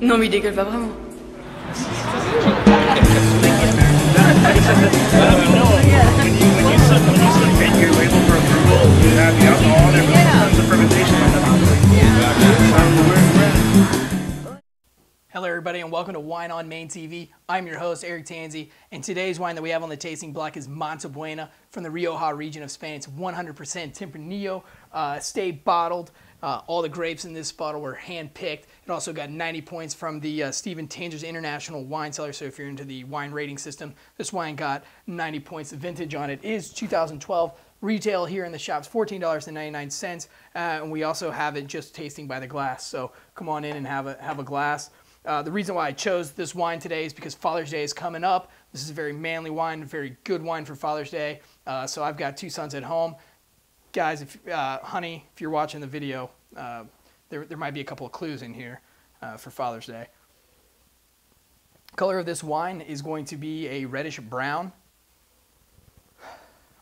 Non, mais il dégueule pas vraiment. Hello, everybody, and welcome to Wine on Main TV. I'm your host, Eric Tansey, and today's wine that we have on the tasting block is Montebuena from the Rioja region of Spain. It's 100% Tempranillo, uh, stay bottled. Uh, all the grapes in this bottle were hand picked. It also got 90 points from the uh, Stephen Tanzer's International Wine Cellar. So if you're into the wine rating system, this wine got 90 points. The vintage on it is 2012. Retail here in the shops, $14.99. Uh, and we also have it just tasting by the glass. So come on in and have a, have a glass. Uh, the reason why I chose this wine today is because Father's Day is coming up. This is a very manly wine, very good wine for Father's Day. Uh, so I've got two sons at home. Guys, if uh, honey, if you're watching the video, uh, there, there might be a couple of clues in here uh, for Father's Day. Color of this wine is going to be a reddish brown.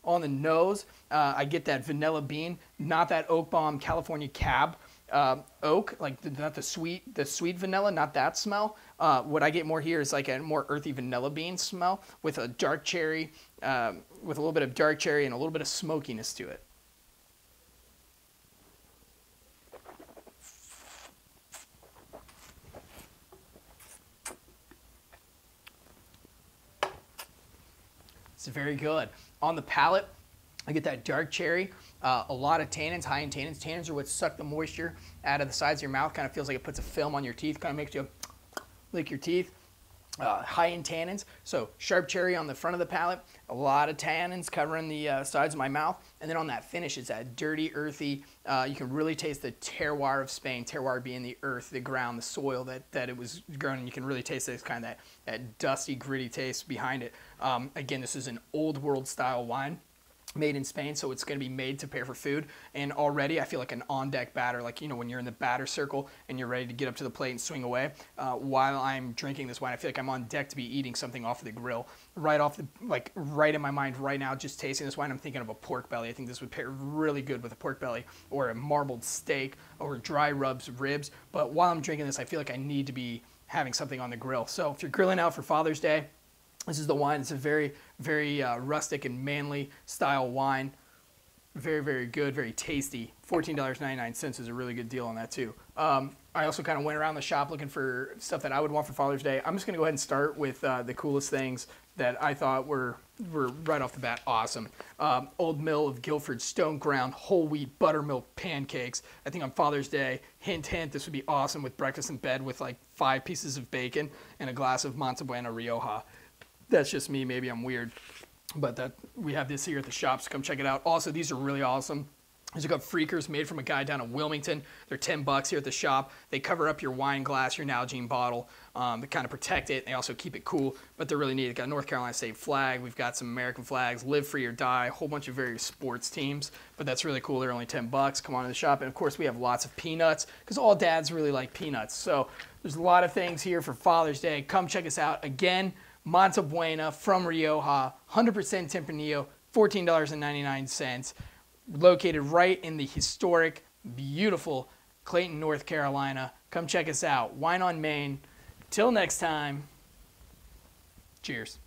On the nose, uh, I get that vanilla bean, not that oak bomb California cab uh, oak, like the, not the sweet, the sweet vanilla, not that smell. Uh, what I get more here is like a more earthy vanilla bean smell with a dark cherry, um, with a little bit of dark cherry and a little bit of smokiness to it. It's very good. On the palate, I get that dark cherry, uh, a lot of tannins, high in tannins. Tannins are what suck the moisture out of the sides of your mouth. Kind of feels like it puts a film on your teeth, kind of makes you lick your teeth. Uh, high in tannins, so sharp cherry on the front of the palate, a lot of tannins covering the uh, sides of my mouth, and then on that finish, it's that dirty, earthy. Uh, you can really taste the terroir of Spain. Terroir being the earth, the ground, the soil that, that it was grown, and you can really taste this kind of that, that dusty, gritty taste behind it. Um, again, this is an old world style wine made in Spain, so it's going to be made to pair for food. And already I feel like an on deck batter, like, you know, when you're in the batter circle and you're ready to get up to the plate and swing away. Uh, while I'm drinking this wine, I feel like I'm on deck to be eating something off the grill. Right off the, like, right in my mind right now, just tasting this wine, I'm thinking of a pork belly. I think this would pair really good with a pork belly or a marbled steak or dry rubs ribs. But while I'm drinking this, I feel like I need to be having something on the grill. So if you're grilling out for Father's Day, this is the wine. It's a very, very uh, rustic and manly style wine. Very, very good, very tasty. $14.99 is a really good deal on that too. Um, I also kind of went around the shop looking for stuff that I would want for Father's Day. I'm just going to go ahead and start with uh, the coolest things that I thought were, were right off the bat awesome. Um, Old Mill of Guilford Stone Ground Whole Wheat Buttermilk Pancakes. I think on Father's Day, hint, hint, this would be awesome with breakfast in bed with like five pieces of bacon and a glass of Monte Rioja that's just me. Maybe I'm weird, but that we have this here at the shop, so come check it out. Also, these are really awesome. These are called Freakers, made from a guy down in Wilmington. They're 10 bucks here at the shop. They cover up your wine glass, your Nalgene bottle, um, to kind of protect it. They also keep it cool, but they're really neat. They've got North Carolina State flag. We've got some American flags, Live Free or Die, a whole bunch of various sports teams, but that's really cool. They're only 10 bucks. Come on to the shop. And of course, we have lots of peanuts because all dads really like peanuts. So there's a lot of things here for Father's Day. Come check us out. Again, Montebuena from Rioja, 100% Tempranillo, $14.99, located right in the historic, beautiful Clayton, North Carolina. Come check us out. Wine on Main. Till next time, cheers.